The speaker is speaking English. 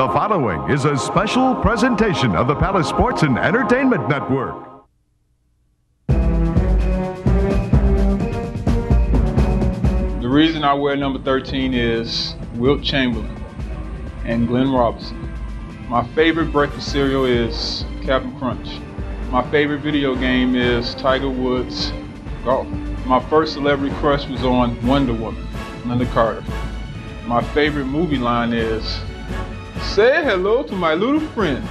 The following is a special presentation of the Palace Sports and Entertainment Network. The reason I wear number 13 is Wilt Chamberlain and Glenn Robinson. My favorite breakfast cereal is Captain Crunch. My favorite video game is Tiger Woods Golf. My first celebrity crush was on Wonder Woman, Lynda Carter. My favorite movie line is Say hello to my little friend.